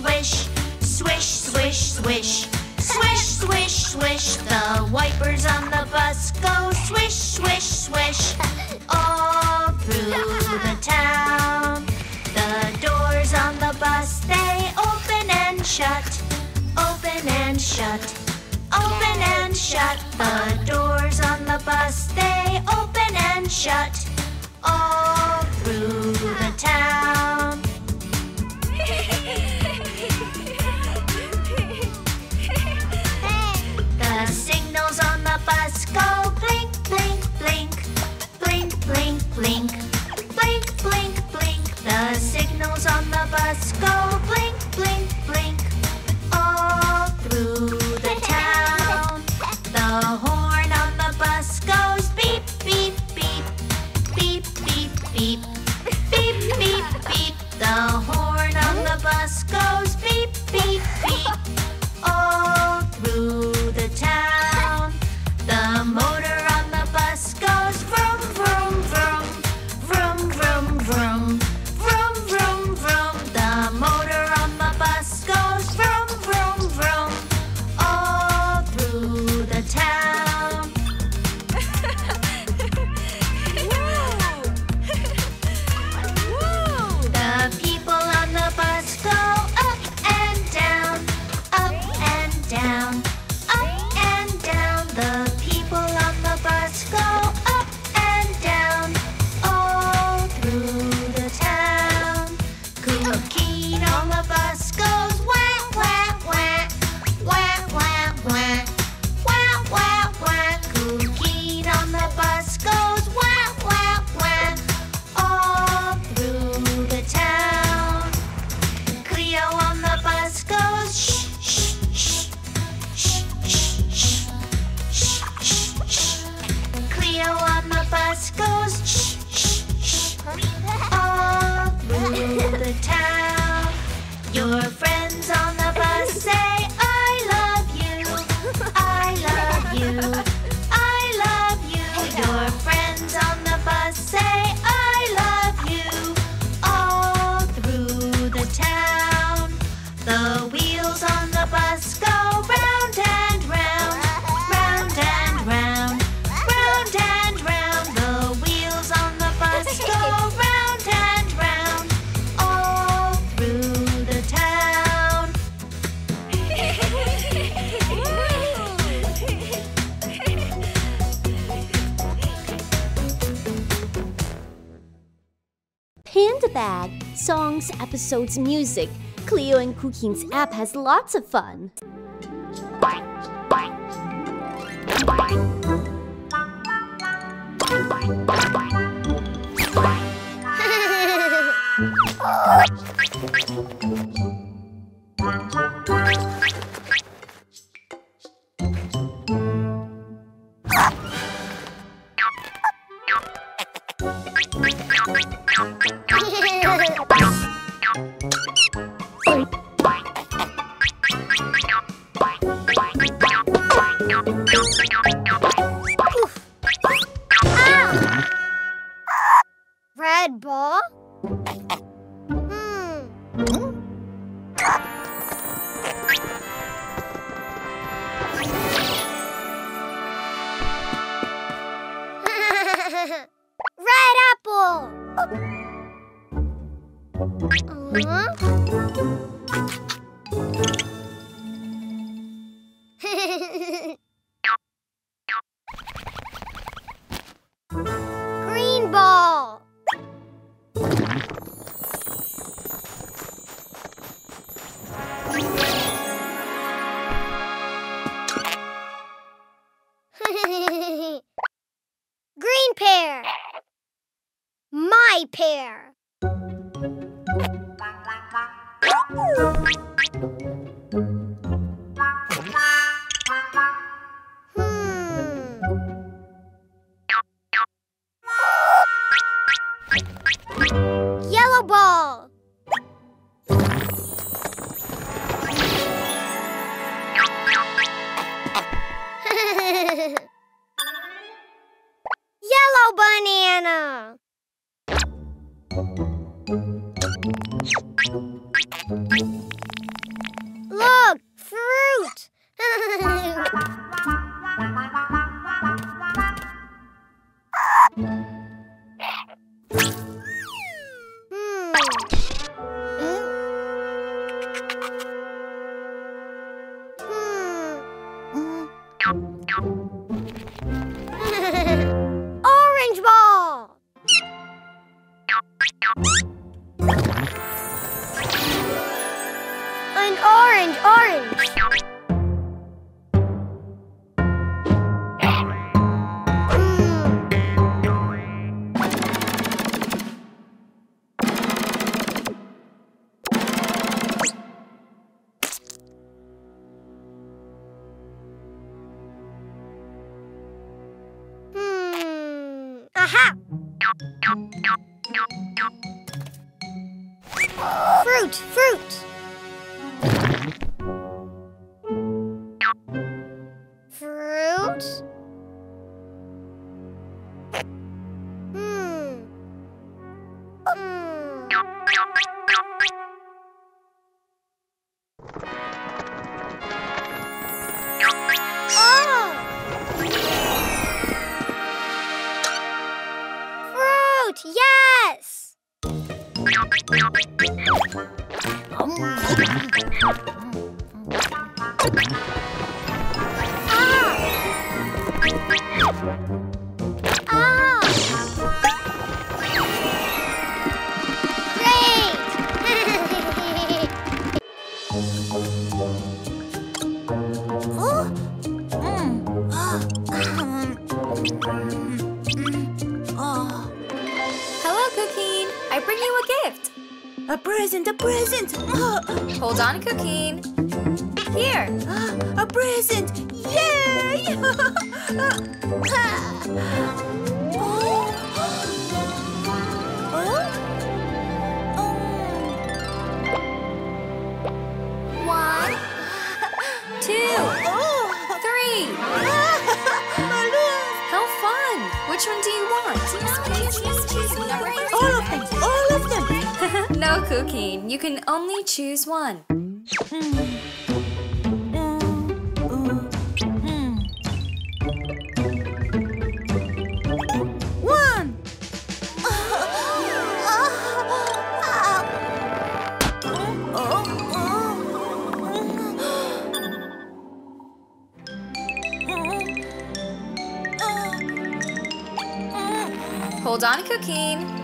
swish, swish, swish, swish. Swish, swish, swish, the wipers on the bus go swish, swish, swish. All through the town. The doors on the bus, they open and shut, open and shut. Open and shut the doors on the bus, they open and shut all through the town. down. your Panda Bag, songs, episodes, music. Cleo and Cuquin's app has lots of fun. Green ball. Green pear. My pear. あっ! Aha! Fruit, fruit. Fruit. Yes! Mm. Present! Hold on, Cookie. Here. a present! Yay! One, two, three. How fun! Which one do you want? No, Cuquin. You can only choose one. One! Hold on, Cookie.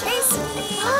Chase me.